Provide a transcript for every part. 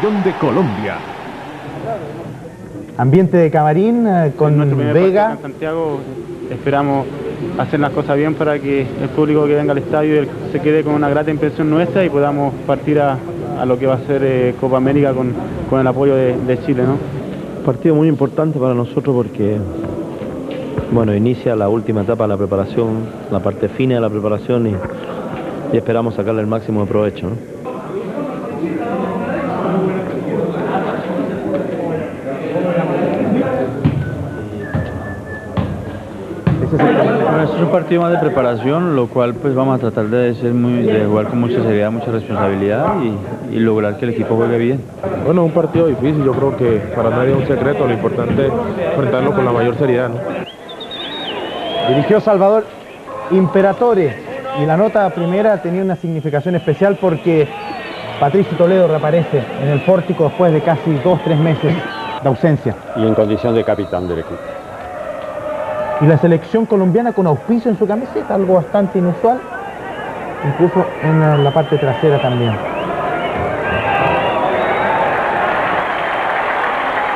selección de Colombia. Ambiente de camarín eh, con Nuestro primer Vega. en Santiago esperamos hacer las cosas bien para que el público que venga al estadio se quede con una grata impresión nuestra y podamos partir a, a lo que va a ser eh, Copa América con, con el apoyo de, de Chile. ¿no? Partido muy importante para nosotros porque, bueno, inicia la última etapa de la preparación, la parte fina de la preparación y, y esperamos sacarle el máximo de provecho. ¿no? Bueno, este es un partido más de preparación, lo cual pues vamos a tratar de, ser muy, de jugar con mucha seriedad, mucha responsabilidad y, y lograr que el equipo juegue bien. Bueno, un partido difícil, yo creo que para nadie es un secreto, lo importante es enfrentarlo con la mayor seriedad. ¿no? Dirigió Salvador Imperatore y la nota primera tenía una significación especial porque Patricio Toledo reaparece en el pórtico después de casi dos, tres meses de ausencia. y en condición de capitán del equipo. Y la selección colombiana con auspicio en su camiseta, algo bastante inusual, incluso en la- la parte trasera también.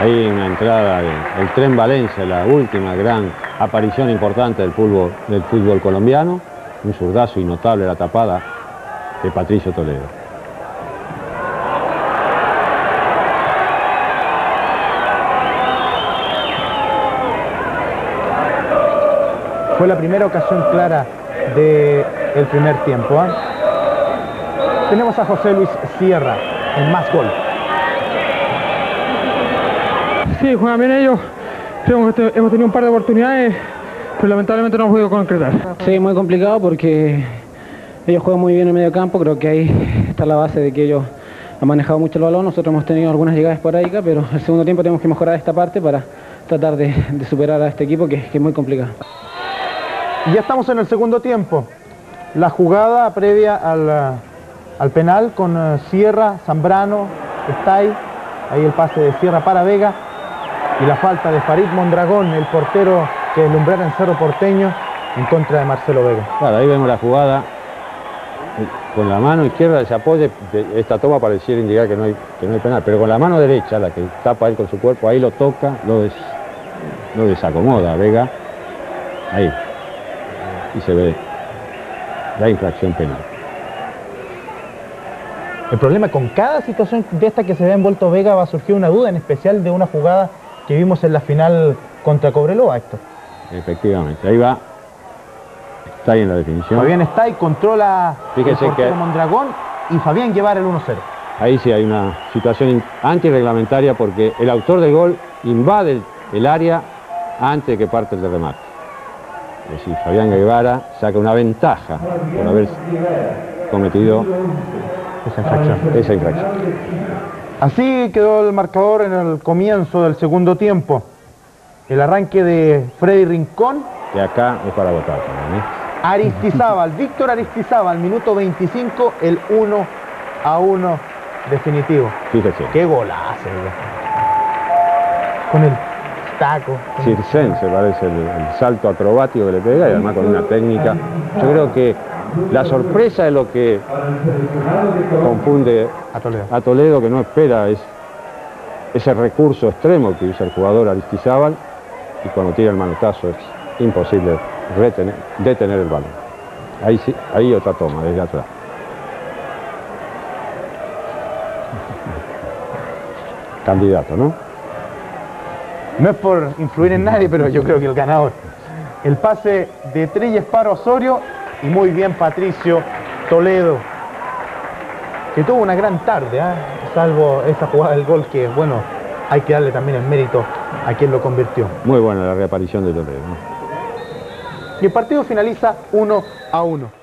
Ahí una entrada del el Tren Valencia, la última gran aparición importante del fútbol, del fútbol colombiano. Un zurdazo y notable la tapada de Patricio Toledo. Fue la primera ocasión clara del primer tiempo. ¿ah? Tenemos a José Luis Sierra en más gol. Sí, juegan bien ellos. Creo que hemos tenido un par de oportunidades, pero lamentablemente no hemos podido concretar. Sí, muy complicado porque ellos juegan muy bien en el medio campo, creo que ahí está la base de que ellos han manejado mucho el balón, nosotros hemos tenido algunas llegadas esporádicas, pero el segundo tiempo tenemos que mejorar esta parte para tratar de, de superar a este equipo que, que es muy complicado. Y ya estamos en el segundo tiempo. La jugada previa al, eh, al penal con eh, Sierra, Zambrano, está ahí. El pase de Sierra para Vega. Y la falta de Farid Mondragón, el portero que deslumbrara en Cerro Porteño, en contra de Marcelo Vega. Claro, ahí vemos la jugada. Con la mano izquierda se apoya, esta toma pareciera indicar que no, hay, que no hay penal, pero con la mano derecha, la que tapa él con su cuerpo, ahí lo toca, lo, des- lo desacomoda Vega, ahí, y se ve la infracción penal. El problema con cada situación de esta que se ve envuelto Vega va a surgir una duda, en especial de una jugada que vimos en la final contra Cobreloa, Héctor. Efectivamente, ahí va, está ahí en la definición. Fabián está y controla Fíjese el que- Mondragón y Fabián llevar el 1-0. Ahí sí hay una situación antirreglamentaria porque el autor del gol invade el, el área antes de que parte el remate. Es decir, Fabián Guevara saca una ventaja por haber cometido Esa infracción. esa infracción. Así quedó el marcador en el comienzo del segundo tiempo. El arranque de Freddy Rincón, Y acá es para votar también. ¿eh? Aristizábal, Víctor Aristizábal, minuto 25, el 1 a 1 definitivo. Fíjese, Qué golazo. Con el taco. circense parece el, el salto acrobático que le pega y además con una técnica. Yo creo que la sorpresa es lo que confunde A Toledo. a Toledo que no espera es ese recurso extremo que usa el jugador Aristizábal y cuando tira el manotazo es imposible retener- detener el balón. Ahí sí, ahí otra toma desde atrás. Candidato, ¿no? No es por influir en nadie, pero yo creo que el ganador. El pase de Treyes para Osorio y muy bien Patricio Toledo, que tuvo una gran tarde, ¿ah? salvo esa jugada del gol que, bueno, hay que darle también el mérito a quien lo convirtió. Muy buena la reaparición de Toledo. ¿no? Y el partido finaliza 1 a 1.